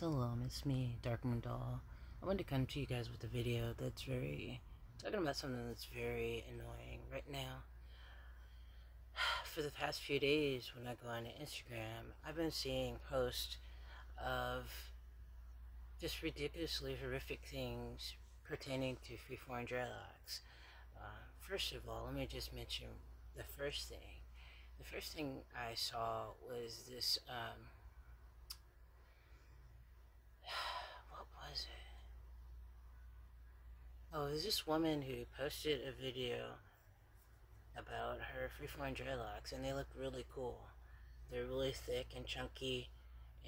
Salam, it's me, Dark Moon Doll. I wanted to come to you guys with a video that's very talking about something that's very annoying right now. For the past few days, when I go on Instagram, I've been seeing posts of just ridiculously horrific things pertaining to freeform dreadlocks. Uh, first of all, let me just mention the first thing. The first thing I saw was this. Um, was it? Oh, there's this woman who posted a video about her freeform dreadlocks, and they look really cool. They're really thick and chunky,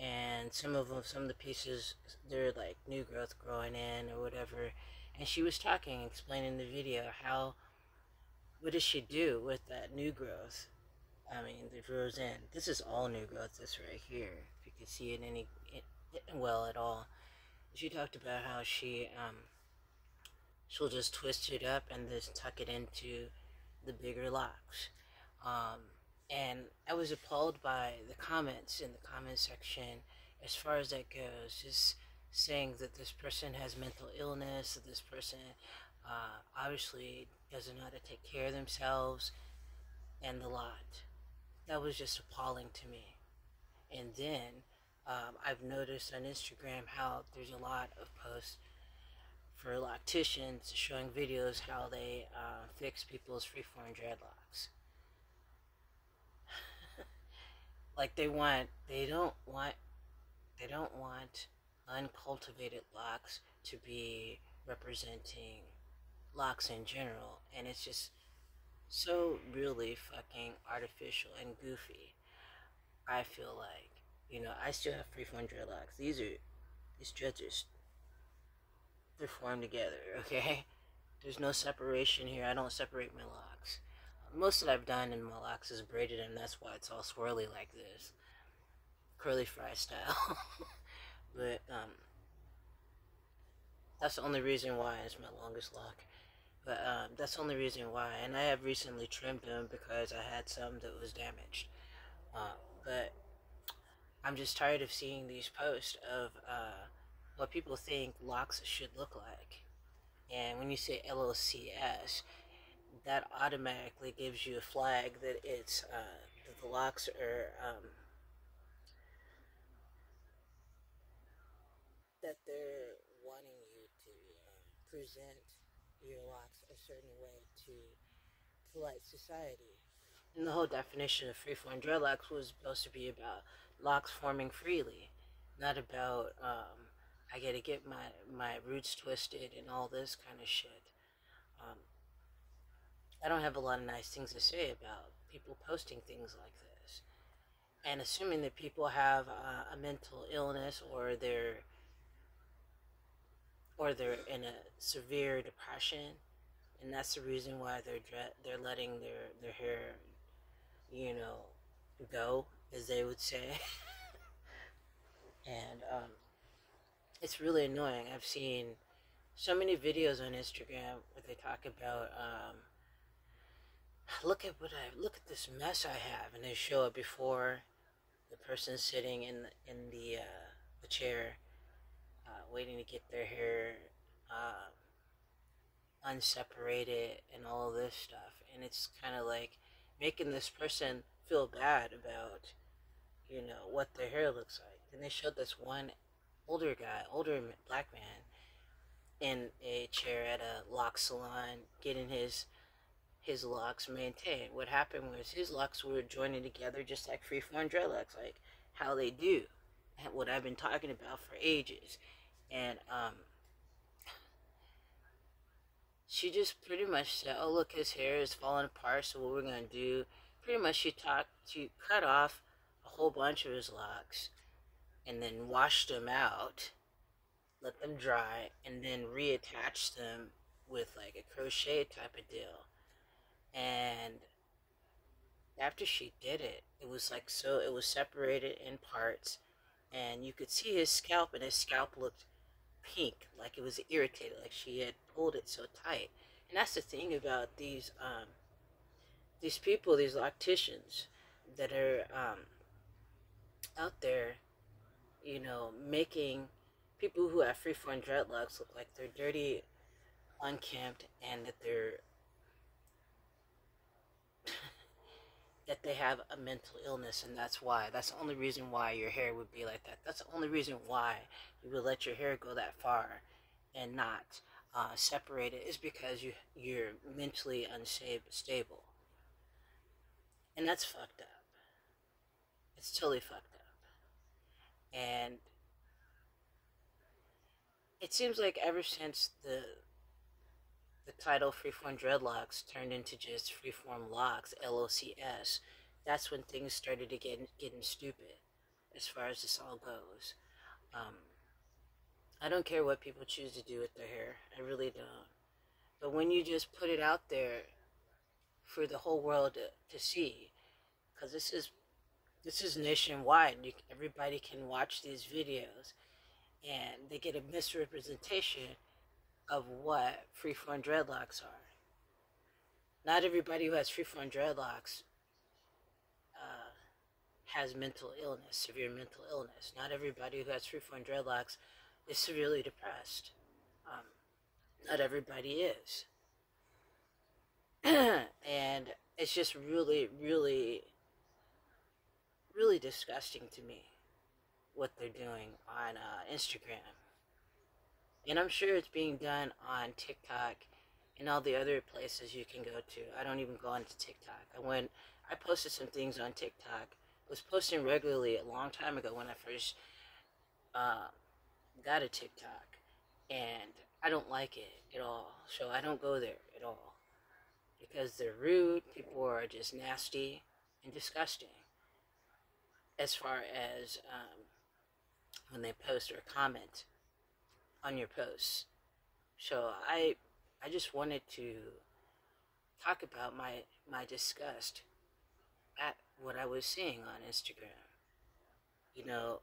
and some of them, some of the pieces, they're like new growth growing in or whatever. And she was talking, explaining the video how, what does she do with that new growth? I mean, that grows in. This is all new growth. This right here, if you can see it any, it, well at all she talked about how she um she'll just twist it up and just tuck it into the bigger locks. Um, and I was appalled by the comments in the comment section as far as that goes, just saying that this person has mental illness, that this person uh, obviously doesn't know how to take care of themselves, and the lot. That was just appalling to me. And then um, I've noticed on Instagram how there's a lot of posts for locticians showing videos how they uh, fix people's freeform dreadlocks. like they want, they don't want, they don't want uncultivated locks to be representing locks in general, and it's just so really fucking artificial and goofy. I feel like you know, I still have freeform dreadlocks. These are, these dreads are, they're formed together, okay? There's no separation here. I don't separate my locks. Most that I've done in my locks is braided and that's why it's all swirly like this. Curly fry style. but, um, that's the only reason why it's my longest lock. But um, that's the only reason why. And I have recently trimmed them because I had some that was damaged. Uh, but I'm just tired of seeing these posts of uh, what people think locks should look like. And when you say LOCS, that automatically gives you a flag that it's uh, that the locks are um, that they're wanting you to uh, present your locks a certain way to polite society. And the whole definition of freeform dreadlocks was supposed to be about locks forming freely, not about um, I gotta get my my roots twisted and all this kind of shit. Um, I don't have a lot of nice things to say about people posting things like this, and assuming that people have uh, a mental illness or they're or they're in a severe depression, and that's the reason why they're they're letting their their hair, you know, go as they would say. and um, it's really annoying. I've seen so many videos on Instagram where they talk about um, look at what I look at this mess I have, and they show it before the person sitting in in the uh, the chair, uh, waiting to get their hair uh, unseparated and all this stuff, and it's kind of like making this person feel bad about you know, what their hair looks like. And they showed this one older guy, older black man, in a chair at a lock salon getting his his locks maintained. What happened was his locks were joining together just like freeform dreadlocks, like how they do. What I've been talking about for ages. And um she just pretty much said, Oh look his hair is falling apart, so what we're gonna do pretty much she talked she cut off a whole bunch of his locks and then wash them out, let them dry, and then reattach them with like a crochet type of deal. And after she did it, it was like so, it was separated in parts, and you could see his scalp, and his scalp looked pink, like it was irritated, like she had pulled it so tight. And that's the thing about these um, these people, these locticians that are um, out there you know, making people who have freeform dreadlocks look like they're dirty, unkempt, and that they're that they have a mental illness and that's why that's the only reason why your hair would be like that. That's the only reason why you would let your hair go that far and not uh, separate it is because you you're mentally unstable and that's fucked up. It's totally fucked up and it seems like ever since the the title Freeform Dreadlocks turned into just Freeform Locks, L-O-C-S, that's when things started to get getting stupid as far as this all goes. Um, I don't care what people choose to do with their hair. I really don't. But when you just put it out there for the whole world to, to see, because this is this is nationwide. You, everybody can watch these videos, and they get a misrepresentation of what freeform dreadlocks are. Not everybody who has freeform dreadlocks uh, has mental illness, severe mental illness. Not everybody who has freeform dreadlocks is severely depressed. Um, not everybody is. and it's just really, really, really disgusting to me what they're doing on uh, Instagram. And I'm sure it's being done on TikTok and all the other places you can go to. I don't even go onto TikTok. I went, I posted some things on TikTok. I was posting regularly a long time ago when I first uh, got a TikTok. And I don't like it at all. So I don't go there at all. Because they're rude, people are just nasty and disgusting. As far as um, when they post or comment on your posts. So I I just wanted to talk about my my disgust at what I was seeing on Instagram. You know,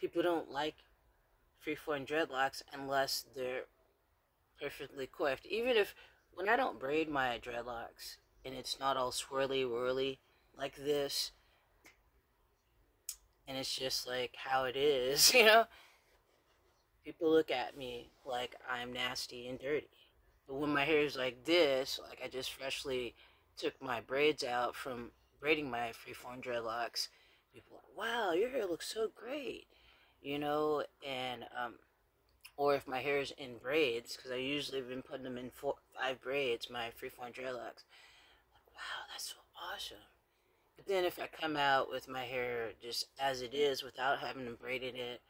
people don't like freeform dreadlocks unless they're perfectly coiffed. Even if when I don't braid my dreadlocks and it's not all swirly whirly like this, and it's just like how it is, you know, people look at me like I'm nasty and dirty. But when my hair is like this, like I just freshly took my braids out from braiding my freeform dreadlocks, people like, wow, your hair looks so great, you know, and, um, or if my hair is in braids, because I usually have been putting them in four, five braids, my freeform dreadlocks, like, wow, that's so awesome. But then if I come out with my hair just as it is without having braided it,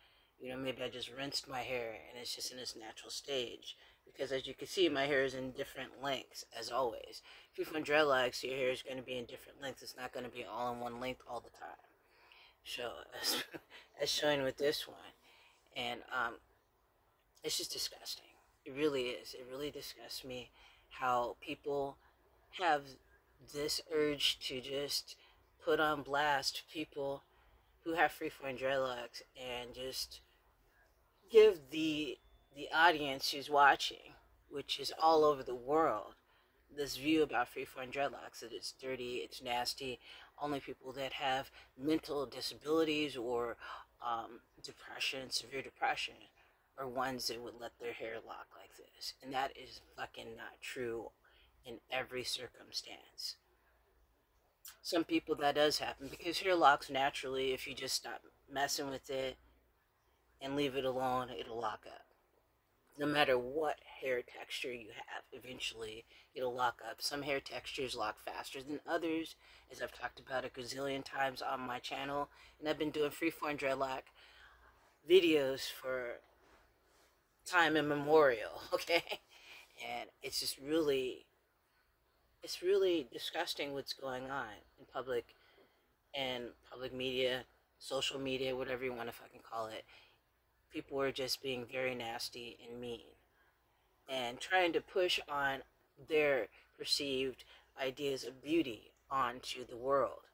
you know, maybe I just rinsed my hair and it's just in its natural stage. Because as you can see, my hair is in different lengths, as always. If you're from dreadlocks, your hair is going to be in different lengths. It's not going to be all in one length all the time. So, as, as shown with this one. And um, it's just disgusting. It really is. It really disgusts me how people have this urge to just put on blast people who have freeform dreadlocks and just give the the audience who's watching, which is all over the world, this view about freeform dreadlocks that it's dirty, it's nasty. Only people that have mental disabilities or um, depression, severe depression, are ones that would let their hair lock like this. And that is fucking not true in every circumstance. Some people that does happen because hair locks naturally if you just stop messing with it and leave it alone, it'll lock up. No matter what hair texture you have, eventually it'll lock up. Some hair textures lock faster than others, as I've talked about a gazillion times on my channel. And I've been doing freeform dreadlock videos for time immemorial, okay? And it's just really, it's really disgusting what's going on in public and public media, social media, whatever you want to fucking call it people are just being very nasty and mean and trying to push on their perceived ideas of beauty onto the world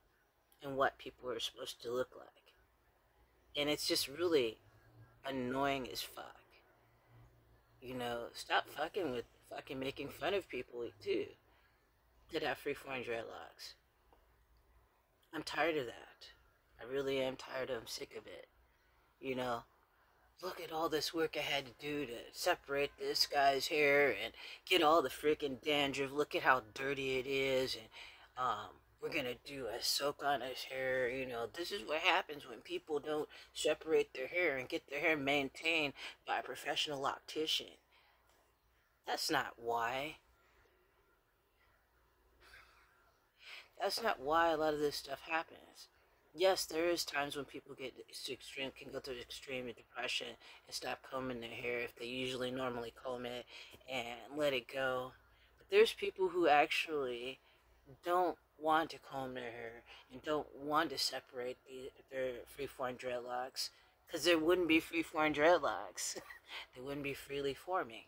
and what people are supposed to look like. And it's just really annoying as fuck. You know, stop fucking with fucking making fun of people too that have freeform dreadlocks. I'm tired of that. I really am tired of. I'm sick of it. You know, look at all this work I had to do to separate this guy's hair and get all the freaking dandruff. Look at how dirty it is. And um, we're going to do a soak on his hair. You know, this is what happens when people don't separate their hair and get their hair maintained by a professional loctician. That's not why. That's not why a lot of this stuff happens yes, there is times when people get to extreme can go through extreme depression and stop combing their hair if they usually normally comb it and let it go. But there's people who actually don't want to comb their hair and don't want to separate the, their free-form dreadlocks because there wouldn't be free-form dreadlocks. they wouldn't be freely forming.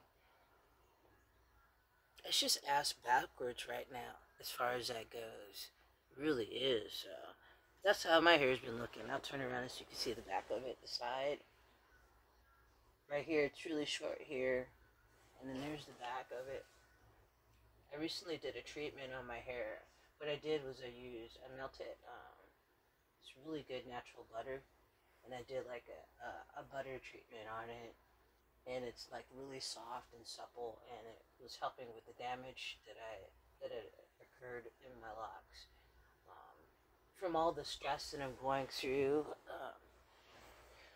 It's just ass backwards right now as far as that goes. Really is. So. That's how my hair's been looking. I'll turn around so you can see the back of it, the side. Right here, it's really short here. And then there's the back of it. I recently did a treatment on my hair. What I did was I used, I melted um, this really good natural butter. And I did like a, a, a butter treatment on it. And it's like really soft and supple. And it was helping with the damage that I that had occurred in my locks from all the stress that I'm going through, um,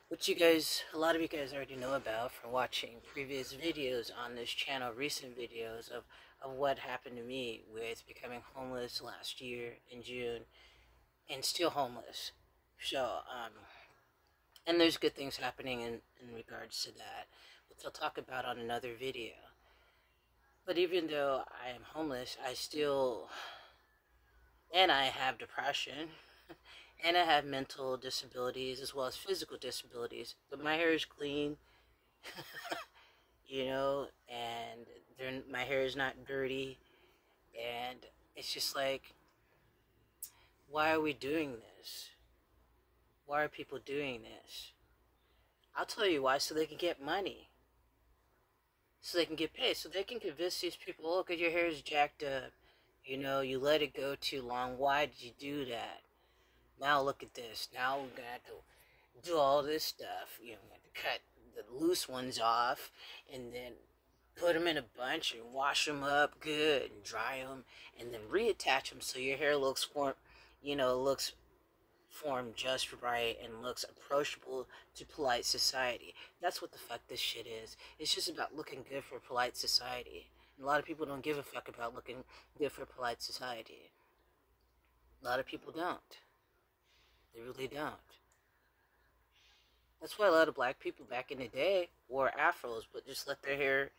which you guys, a lot of you guys already know about from watching previous videos on this channel, recent videos of, of what happened to me with becoming homeless last year in June and still homeless. So, um, and there's good things happening in, in regards to that, which I'll talk about on another video. But even though I am homeless, I still and I have depression, and I have mental disabilities as well as physical disabilities. But my hair is clean, you know, and my hair is not dirty, and it's just like, why are we doing this? Why are people doing this? I'll tell you why, so they can get money. So they can get paid. So they can convince these people, look at your hair is jacked up you know, you let it go too long. Why did you do that? Now look at this. Now we're gonna have to do all this stuff. You know, cut the loose ones off and then put them in a bunch and wash them up good and dry them and then reattach them so your hair looks form, you know, looks formed just right and looks approachable to polite society. That's what the fuck this shit is. It's just about looking good for polite society. A lot of people don't give a fuck about looking good for polite society. A lot of people don't. They really don't. That's why a lot of black people back in the day wore afros, but just let their hair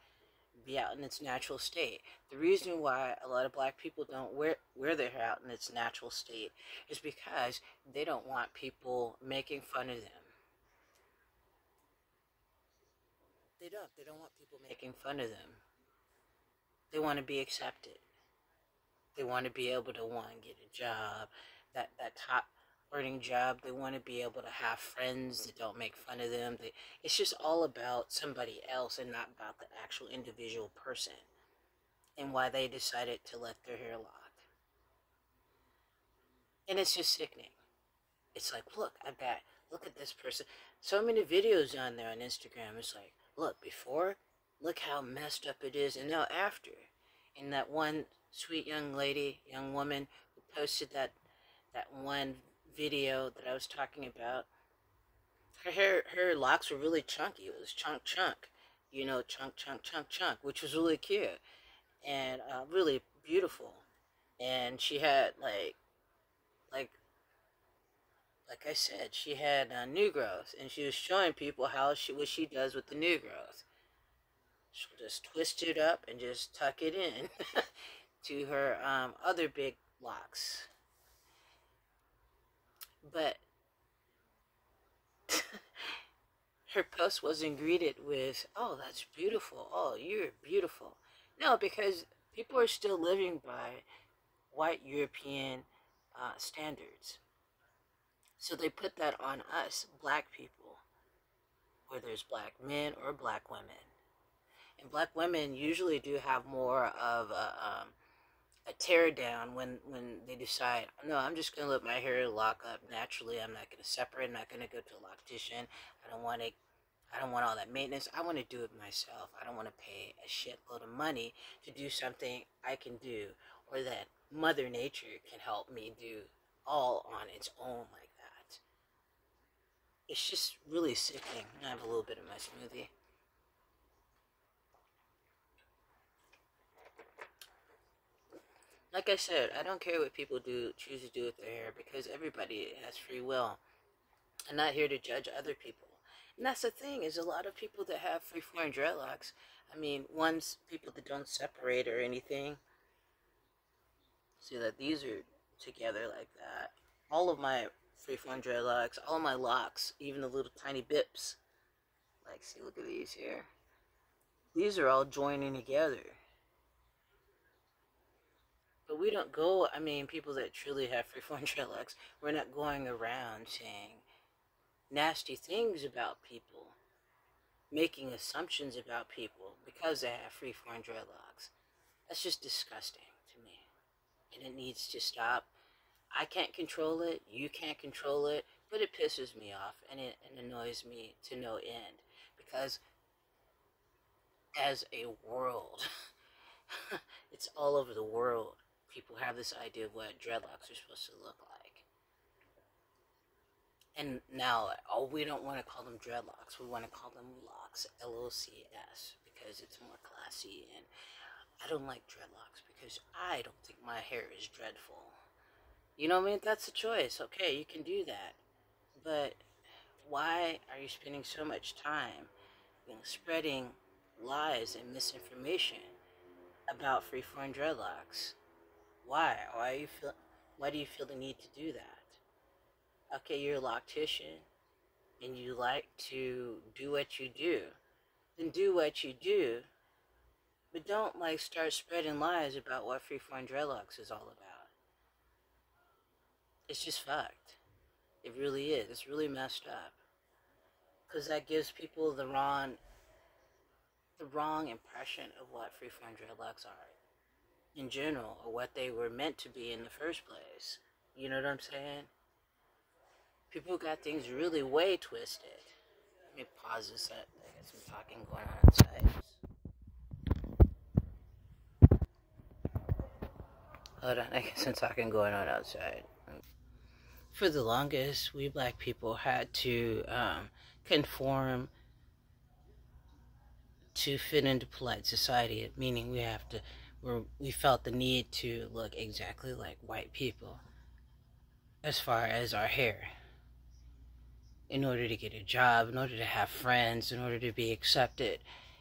be out in its natural state. The reason why a lot of black people don't wear, wear their hair out in its natural state is because they don't want people making fun of them. They don't. They don't want people making fun of them. They want to be accepted. They want to be able to one get a job, that that top earning job. They want to be able to have friends that don't make fun of them. They, it's just all about somebody else and not about the actual individual person and why they decided to let their hair lock. And it's just sickening. It's like, look, I've got, look at this person. So many videos on there on Instagram. It's like, look, before look how messed up it is. And now after, and that one sweet young lady, young woman who posted that that one video that I was talking about, her hair, her locks were really chunky. It was chunk chunk, you know, chunk chunk chunk chunk, which was really cute and uh, really beautiful. And she had like, like like I said, she had uh, new growth, and she was showing people how she what she does with the new growth. She'll just twist it up and just tuck it in to her um, other big locks. But her post wasn't greeted with, oh, that's beautiful. Oh, you're beautiful. No, because people are still living by white European uh, standards. So they put that on us, black people, whether it's black men or black women and black women usually do have more of a, um, a tear down when when they decide no i'm just going to let my hair lock up naturally. I'm not going to separate. I'm not going to go to a loctician. I don't want to i don't want all that maintenance. I want to do it myself. I don't want to pay a shitload of money to do something i can do or that mother nature can help me do all on its own like that. It's just really sickening. I have a little bit of my smoothie like I said, I don't care what people do choose to do with their hair because everybody has free will. I'm not here to judge other people. And that's the thing is a lot of people that have free flowing dreadlocks. I mean, ones people that don't separate or anything. See that these are together like that. All of my free flowing dreadlocks, all my locks, even the little tiny bips. Like, see, look at these here. These are all joining together. We don't go, I mean, people that truly have freeform dreadlocks, we're not going around saying nasty things about people, making assumptions about people because they have freeform dreadlocks. That's just disgusting to me. And it needs to stop. I can't control it, you can't control it, but it pisses me off and it, and annoys me to no end because as a world, it's all over the world people have this idea of what dreadlocks are supposed to look like. And now, oh, we don't want to call them dreadlocks. We want to call them locks, L-O-C-S, because it's more classy. And I don't like dreadlocks because I don't think my hair is dreadful. You know what I mean? That's a choice. Okay, you can do that. But why are you spending so much time you know, spreading lies and misinformation about freeform dreadlocks? Why? Why you feel? Why do you feel the need to do that? Okay, you're a loctician, and you like to do what you do. Then do what you do, but don't like start spreading lies about what freeform dreadlocks is all about. It's just fucked. It really is. It's really messed up. Because that gives people the wrong, the wrong impression of what freeform dreadlocks are in general or what they were meant to be in the first place. You know what I'm saying? People got things really way twisted. Let me pause this. I got some talking going on outside. Hold on, I got some talking going on outside. For the longest, we black people had to um, conform to fit into polite society, meaning we have to where we felt the need to look exactly like white people as far as our hair. In order to get a job, in order to have friends, in order to be accepted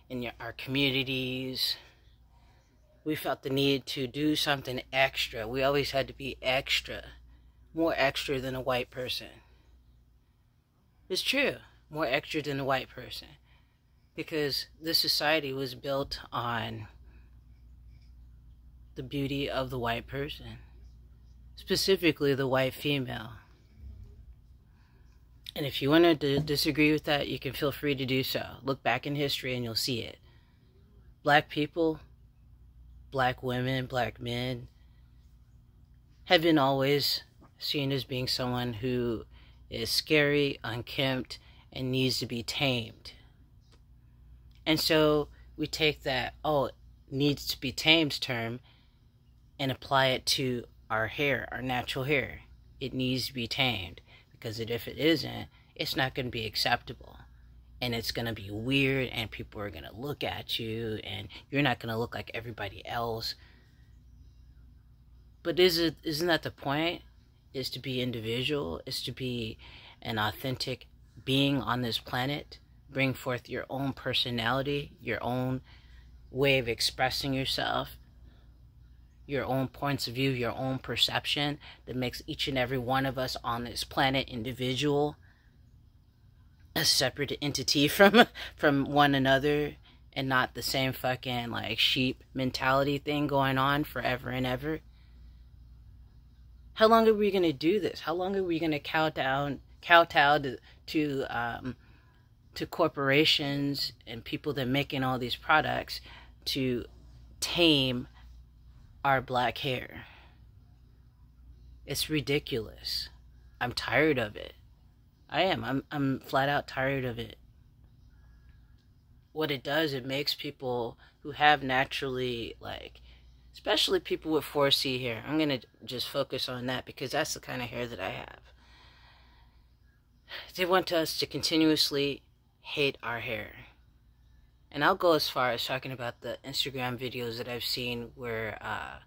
in your, our communities, we felt the need to do something extra. We always had to be extra, more extra than a white person. It's true, more extra than a white person. Because this society was built on the beauty of the white person, specifically the white female. And if you want to disagree with that, you can feel free to do so. Look back in history and you'll see it. Black people, black women, black men have been always seen as being someone who is scary, unkempt, and needs to be tamed. And so we take that, oh, needs to be tamed term and apply it to our hair, our natural hair. It needs to be tamed because if it isn't, it's not going to be acceptable. And it's going to be weird, and people are going to look at you, and you're not going to look like everybody else. But is it isn't that the point? Is to be individual, is to be an authentic being on this planet, bring forth your own personality, your own way of expressing yourself, your own points of view, your own perception that makes each and every one of us on this planet individual, a separate entity from from one another and not the same fucking like sheep mentality thing going on forever and ever. How long are we gonna do this? How long are we gonna cow down kowtow to, to um to corporations and people that are making all these products to tame our black hair. It's ridiculous. I'm tired of it. I am. I'm I'm flat out tired of it. What it does, it makes people who have naturally like especially people with 4C hair. I'm going to just focus on that because that's the kind of hair that I have. They want us to continuously hate our hair. And I'll go as far as talking about the Instagram videos that I've seen where uh,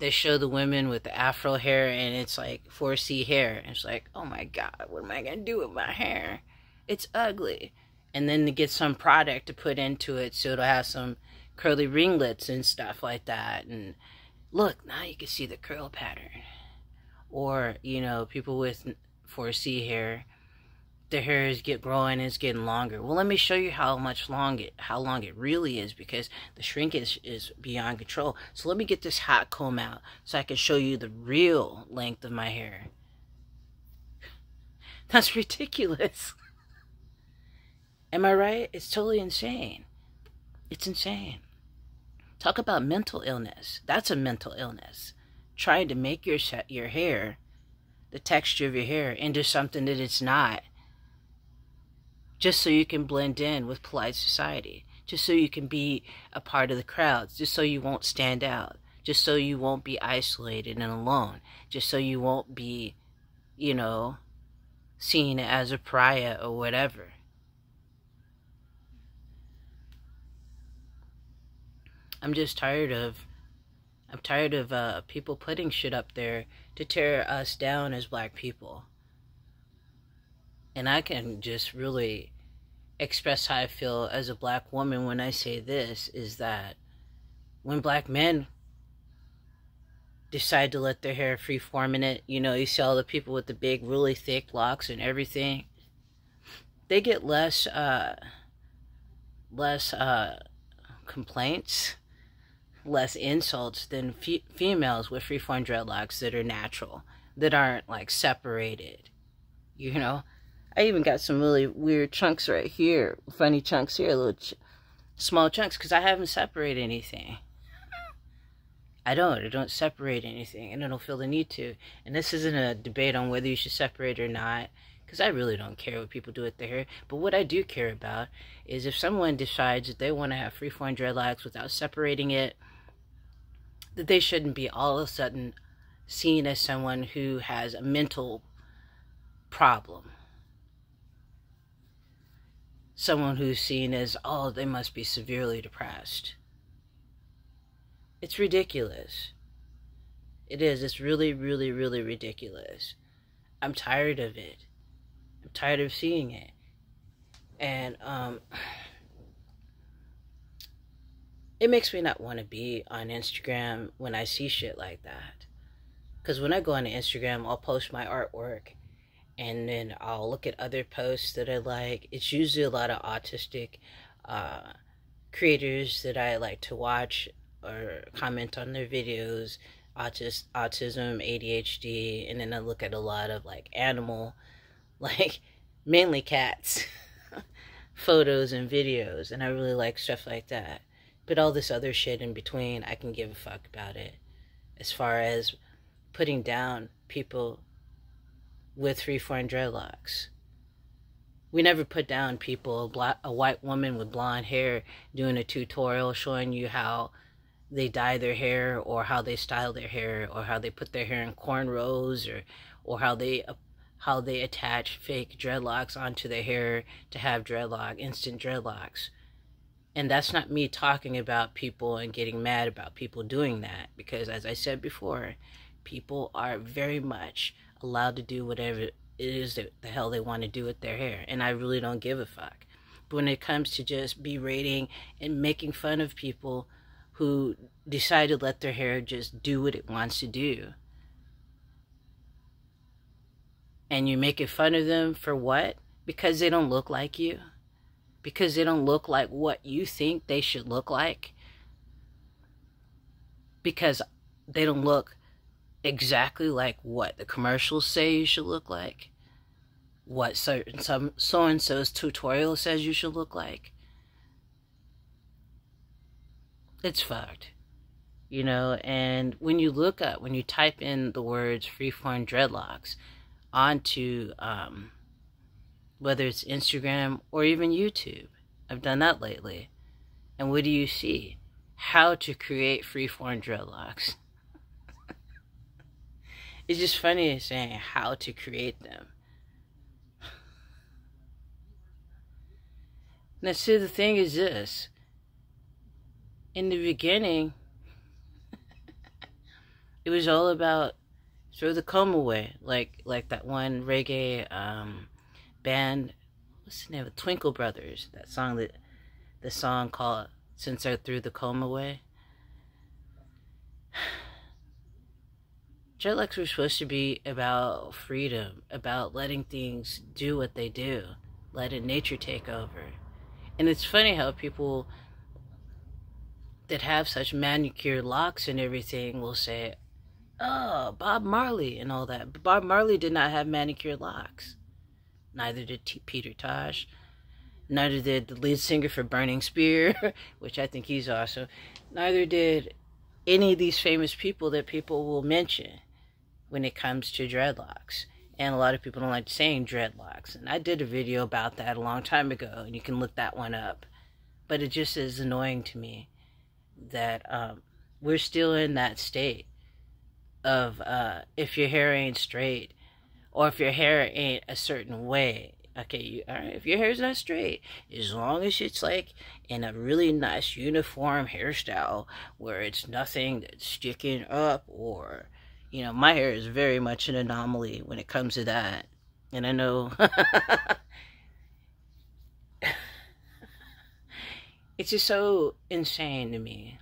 they show the women with the afro hair and it's like 4C hair. And it's like, oh my God, what am I going to do with my hair? It's ugly. And then to get some product to put into it so it'll have some curly ringlets and stuff like that. And look, now you can see the curl pattern. Or, you know, people with 4C hair the hair is get growing it's getting longer. Well let me show you how much long it how long it really is because the shrinkage is beyond control. So let me get this hot comb out so i can show you the real length of my hair. That's ridiculous. Am i right? It's totally insane. It's insane. Talk about mental illness. That's a mental illness. Trying to make your your hair the texture of your hair into something that it's not just so you can blend in with polite society, just so you can be a part of the crowds, just so you won't stand out, just so you won't be isolated and alone, just so you won't be, you know, seen as a pariah or whatever. I'm just tired of I'm tired of uh, people putting shit up there to tear us down as black people. And I can just really express how I feel as a black woman when I say this is that when black men decide to let their hair free form in it, you know, you see all the people with the big, really thick locks and everything, they get less, uh, less, uh, complaints, less insults than fe- females with free form dreadlocks that are natural, that aren't like separated, you know? I even got some really weird chunks right here. Funny chunks here, little ch small chunks, because I haven't separated anything. I don't. I don't separate anything, and I don't feel the need to. And this isn't a debate on whether you should separate or not, because I really don't care what people do with their hair. But what I do care about is if someone decides that they want to have freeform dreadlocks without separating it, that they shouldn't be all of a sudden seen as someone who has a mental problem someone who's seen as, oh, they must be severely depressed. It's ridiculous. It is. It's really, really, really ridiculous. I'm tired of it. I'm tired of seeing it. And, um, it makes me not want to be on Instagram when I see shit like that. Because when I go on Instagram, I'll post my artwork and then I'll look at other posts that I like. It's usually a lot of autistic uh, creators that I like to watch or comment on their videos. Autism, ADHD, and then I look at a lot of like animal, like mainly cats, photos and videos, and I really like stuff like that. But all this other shit in between, I can give a fuck about it. As far as putting down people with freeform dreadlocks. We never put down people, a, black, a white woman with blonde hair doing a tutorial showing you how they dye their hair or how they style their hair or how they put their hair in cornrows or, or how they uh, how they attach fake dreadlocks onto their hair to have dreadlock, instant dreadlocks. And that's not me talking about people and getting mad about people doing that because as I said before, people are very much allowed to do whatever it is that the hell they want to do with their hair. And I really don't give a fuck. But when it comes to just berating and making fun of people who decide to let their hair just do what it wants to do, and you're making fun of them for what? Because they don't look like you? Because they don't look like what you think they should look like? Because they don't look exactly like what the commercials say you should look like, what certain some so and so's tutorial says you should look like. It's fucked. you know, and when you look up, when you type in the words freeform dreadlocks onto um, whether it's Instagram or even YouTube, I've done that lately. And what do you see? How to create freeform dreadlocks. It's just funny saying how to create them. Now, see, the thing is this. In the beginning, it was all about throw the comb away, like like that one reggae um, band. What's the name of Twinkle Brothers? That song that the song called "Since I Threw the Comb Away." Dreadlocks were supposed to be about freedom, about letting things do what they do, letting nature take over. And it's funny how people that have such manicured locks and everything will say, oh, Bob Marley and all that. But Bob Marley did not have manicured locks. Neither did T- Peter Tosh. Neither did the lead singer for Burning Spear, which I think he's awesome. Neither did any of these famous people that people will mention when it comes to dreadlocks. And a lot of people don't like saying dreadlocks. And I did a video about that a long time ago, and you can look that one up. But it just is annoying to me that um, we're still in that state of uh, if your hair ain't straight or if your hair ain't a certain way. Okay, you, all right, if your hair's not straight, as long as it's like in a really nice uniform hairstyle where it's nothing that's sticking up or, you know, my hair is very much an anomaly when it comes to that. And I know it's just so insane to me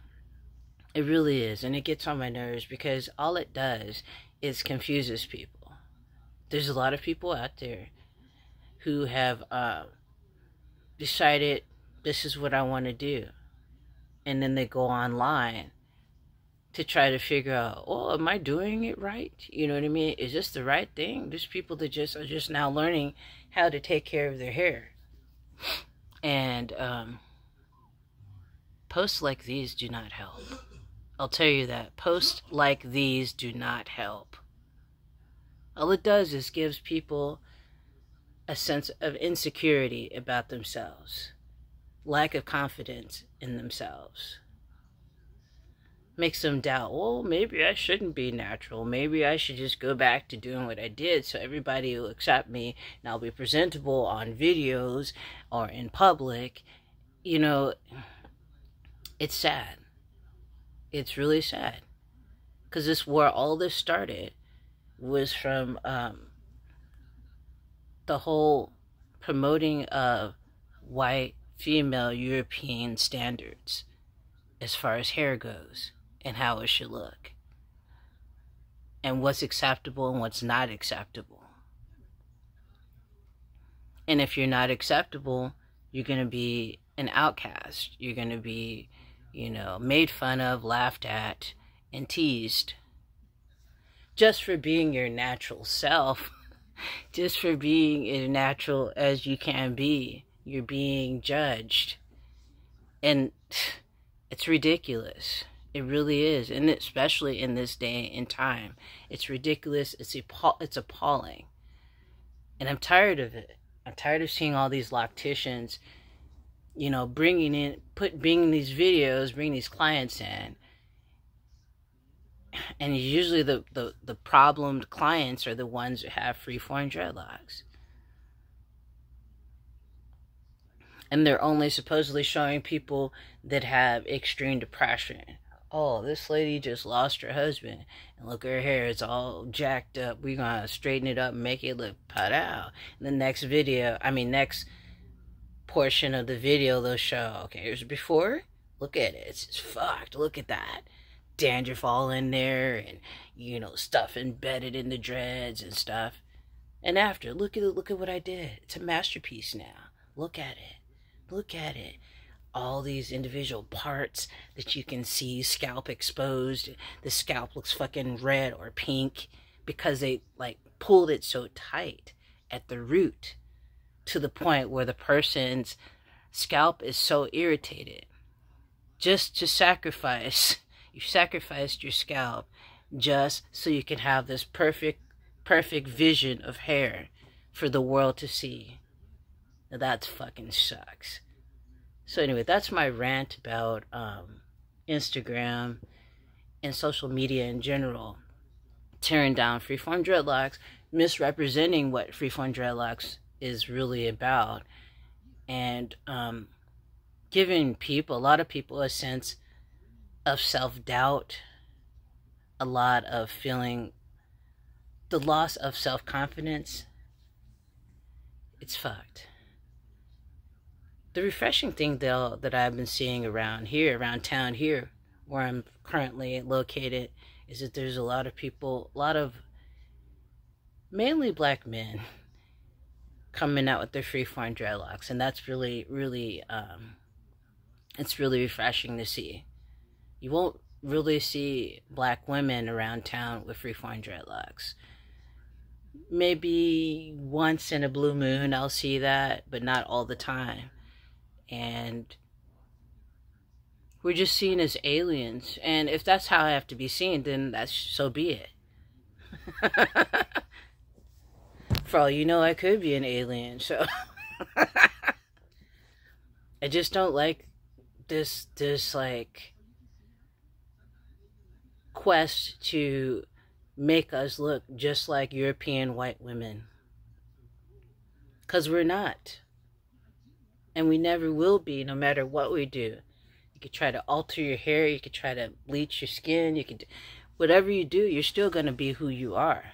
it really is. And it gets on my nerves because all it does is confuses people. There's a lot of people out there who have uh, decided this is what I want to do. And then they go online to try to figure out, oh, am I doing it right? You know what I mean? Is this the right thing? There's people that just are just now learning how to take care of their hair. And um, posts like these do not help. I'll tell you that. Posts like these do not help. All it does is gives people a sense of insecurity about themselves, lack of confidence in themselves. Makes them doubt, well, maybe I shouldn't be natural. Maybe I should just go back to doing what I did so everybody will accept me and I'll be presentable on videos or in public. You know, it's sad it's really sad because this where all this started was from um, the whole promoting of white female European standards as far as hair goes and how it should look and what's acceptable and what's not acceptable. And if you're not acceptable, you're going to be an outcast. You're going to be you know, made fun of, laughed at, and teased. Just for being your natural self, just for being as natural as you can be, you're being judged. And it's ridiculous. It really is. And especially in this day and time. It's ridiculous. It's, it's appalling. And I'm tired of it. I'm tired of seeing all these locticians you know, bringing in, put, bringing these videos, bringing these clients in. And usually the, the, the problemed clients are the ones who have free-form dreadlocks. And they're only supposedly showing people that have extreme depression. Oh, this lady just lost her husband. And look, at her hair is all jacked up. We're to straighten it up and make it look put out. In the next video, I mean, next portion of the video they'll show, okay, here's before. Look at it. It's, fucked. Look at that. Dandruff all in there and, you know, stuff embedded in the dreads and stuff. And after, look at it. Look at what I did. It's a masterpiece now. Look at it. Look at it. All these individual parts that you can see, scalp exposed. The scalp looks fucking red or pink because they, like, pulled it so tight at the root to the point where the person's scalp is so irritated just to sacrifice You sacrificed your scalp just so you can have this perfect, perfect vision of hair for the world to see. Now that fucking sucks. So anyway, that's my rant about um, Instagram and social media in general. Tearing down freeform dreadlocks, misrepresenting what freeform dreadlocks is really about, and um, giving people, a lot of people, a sense of self doubt, a lot of feeling the loss of self confidence. It's fucked. The refreshing thing, though, that I've been seeing around here, around town here, where I'm currently located, is that there's a lot of people, a lot of mainly black men coming out with their freeform dreadlocks, and that's really, really, um, it's really refreshing to see. You won't really see black women around town with freeform dreadlocks. Maybe once in a blue moon I'll see that, but not all the time. And we're just seen as aliens. And if that's how I have to be seen, then that's so be it. For all you know, I could be an alien, so I just don't like this this like quest to make us look just like European white women. Cuz we're not. And we never will be no matter what we do You could try to alter your hair, you could try to bleach your skin, you could whatever you do, you're still going to be who you are.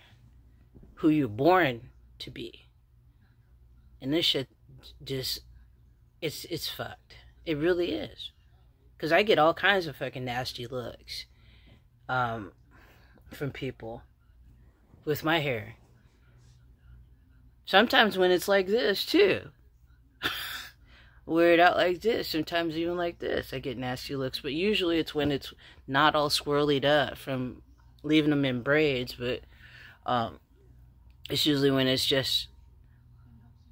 Who you're born to be. And this shit just it's it's fucked. It really is. Cuz I get all kinds of fucking nasty looks um from people with my hair. Sometimes when it's like this too wear it out like this. Sometimes even like this, I get nasty looks. But usually it's when it's not all swirled up from leaving them in braids. But um, it's usually when it's just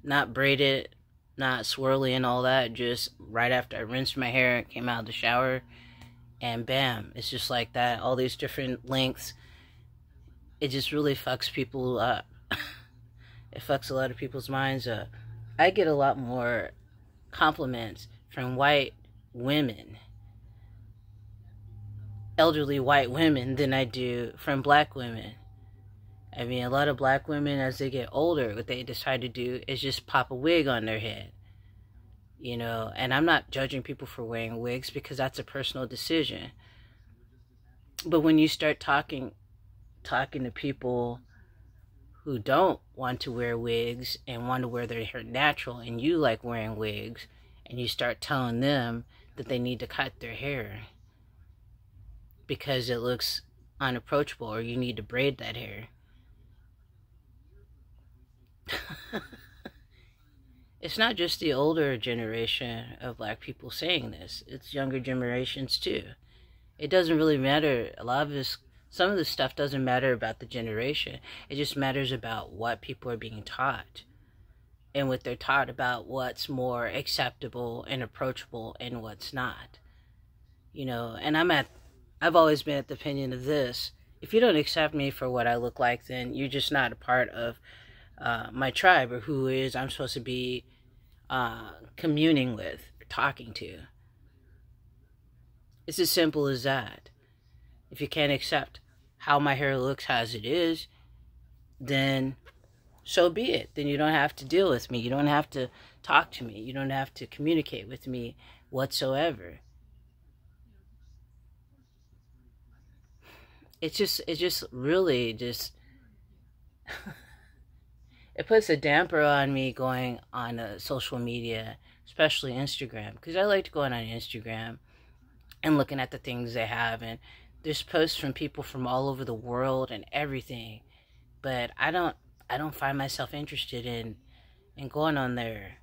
not braided, not swirly and all that. Just right after I rinsed my hair, came out of the shower, and bam, it's just like that. All these different lengths. It just really fucks people up. it fucks a lot of people's minds up. I get a lot more compliments from white women, elderly white women, than I do from black women. I mean, a lot of black women, as they get older, what they decide to do is just pop a wig on their head. You know, and I'm not judging people for wearing wigs because that's a personal decision. But when you start talking, talking to people who don't want to wear wigs and want to wear their hair natural and you like wearing wigs and you start telling them that they need to cut their hair because it looks unapproachable or you need to braid that hair. it's not just the older generation of black people saying this, it's younger generations too. It doesn't really matter. A lot of this some of the stuff doesn't matter about the generation. It just matters about what people are being taught and what they're taught about what's more acceptable and approachable and what's not. You know, and I'm at, I've always been at the opinion of this. If you don't accept me for what I look like, then you're just not a part of uh, my tribe or who is I'm supposed to be uh, communing with, or talking to. It's as simple as that. If you can't accept how my hair looks as it is, then so be it. Then you don't have to deal with me. You don't have to talk to me. You don't have to communicate with me whatsoever. It's just, it's just really just, it puts a damper on me going on a social media, especially Instagram, because I like to go on Instagram and looking at the things they have and there's posts from people from all over the world and everything but i don't i don't find myself interested in in going on there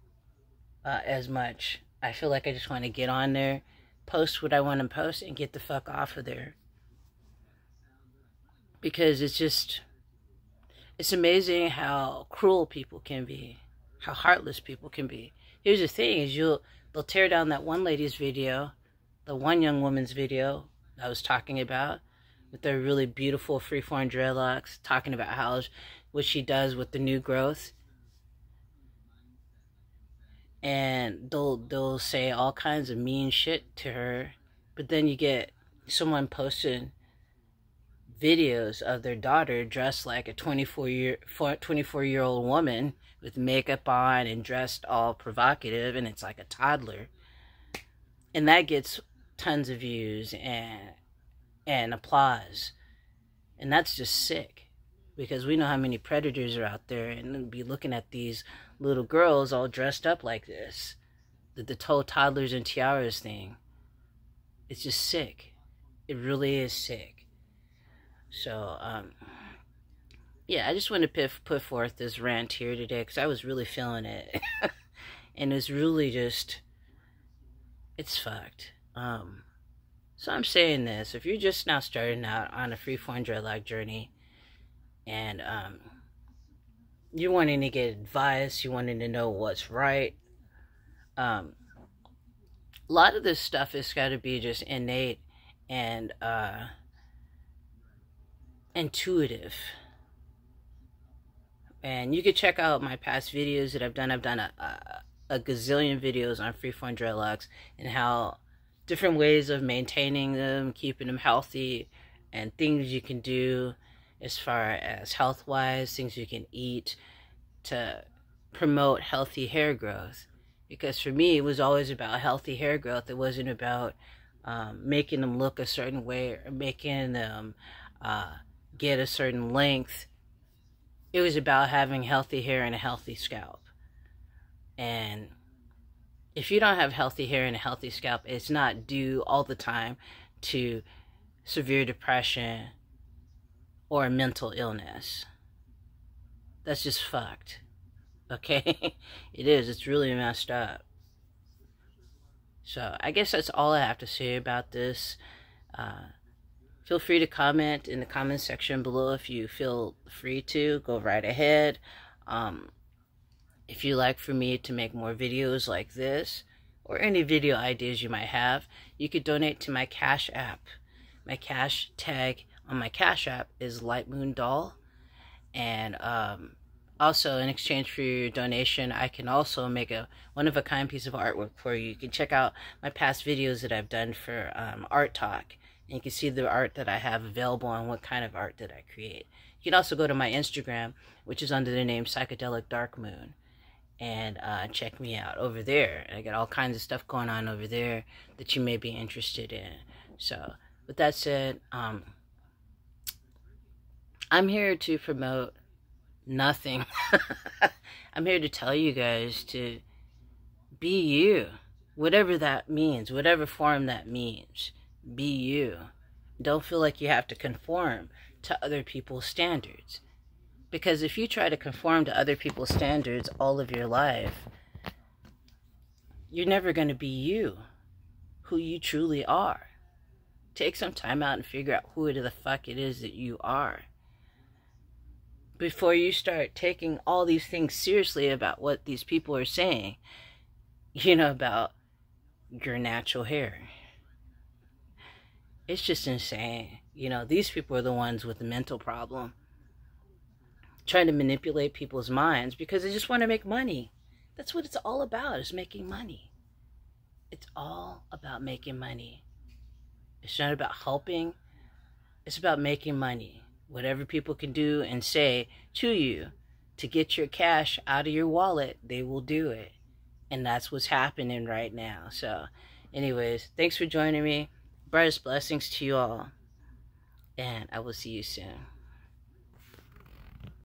uh, as much. I feel like i just want to get on there post what i want to post and get the fuck off of there. Because it's just it's amazing how cruel people can be how heartless people can be. Here's the thing is you'll they'll tear down that one lady's video the one young woman's video I was talking about with their really beautiful freeform dreadlocks, talking about how what she does with the new growth. And they'll they'll say all kinds of mean shit to her, but then you get someone posting videos of their daughter dressed like a 24 year 24 year old woman with makeup on and dressed all provocative and it's like a toddler and that gets tons of views and and applause and that's just sick because we know how many predators are out there and be looking at these little girls all dressed up like this the, the whole toddlers and tiaras thing it's just sick it really is sick so, um, yeah, I just want to put forth this rant here today because I was really feeling it. and it's really just, it's fucked. Um, so I'm saying this if you're just now starting out on a freeform dreadlock journey and um, you're wanting to get advice, you're wanting to know what's right, um, a lot of this stuff has got to be just innate and, uh, intuitive. And you can check out my past videos that I've done. I've done a, a, a gazillion videos on freeform dreadlocks and how different ways of maintaining them, keeping them healthy, and things you can do as far as health wise, things you can eat to promote healthy hair growth. Because for me, it was always about healthy hair growth. It wasn't about um, making them look a certain way or making them uh, get a certain length. It was about having healthy hair and a healthy scalp. And if you don't have healthy hair and a healthy scalp, it's not due all the time to severe depression or mental illness. That's just fucked. Okay? it is. It's really messed up. So I guess that's all I have to say about this. Uh, Feel free to comment in the comment section below if you feel free to. Go right ahead. Um, if you like for me to make more videos like this, or any video ideas you might have, you could donate to my Cash app. My cash tag on my Cash app is Light Moon Doll. And um, also, in exchange for your donation, I can also make a one-of-a-kind piece of artwork for you. You can check out my past videos that I've done for um, Art Talk and you can see the art that I have available and what kind of art that I create. You can also go to my Instagram, which is under the name Psychedelic Dark Moon, and uh, check me out over there. I got all kinds of stuff going on over there that you may be interested in. So, with that said, um, I'm here to promote nothing. I'm here to tell you guys to be you, whatever that means, whatever form that means be you. Don't feel like you have to conform to other people's standards. Because if you try to conform to other people's standards all of your life, you're never going to be you, who you truly are. Take some time out and figure out who the fuck it is that you are. Before you start taking all these things seriously about what these people are saying, you know, about your natural hair it's just insane. You know, these people are the ones with the mental problem. Trying to manipulate people's minds because they just want to make money. That's what it's all about, is making money. It's all about making money. It's not about helping. It's about making money. Whatever people can do and say to you to get your cash out of your wallet, they will do it. And that's what's happening right now. So, anyways, thanks for joining me brightest blessings to you all. And I will see you soon.